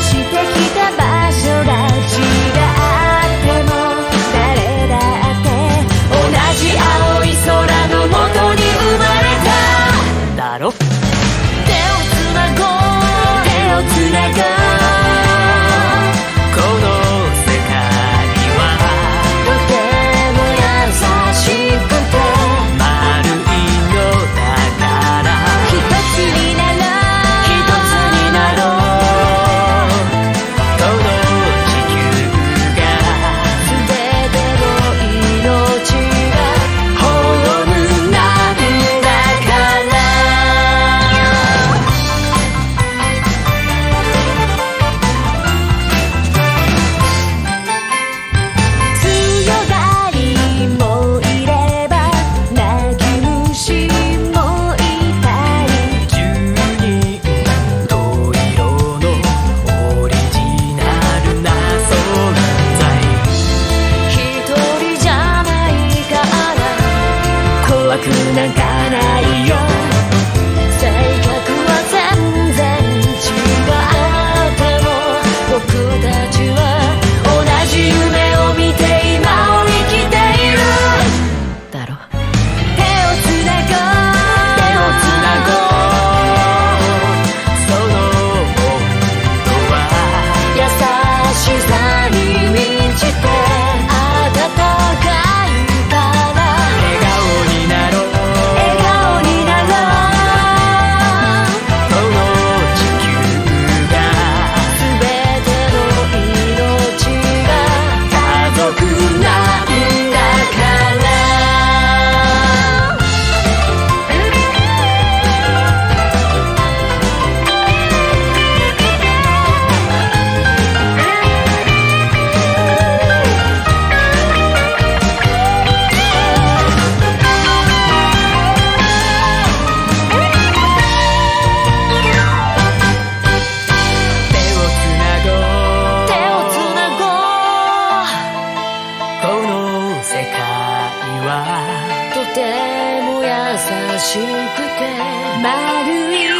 してきた場所が違う。しくて。丸い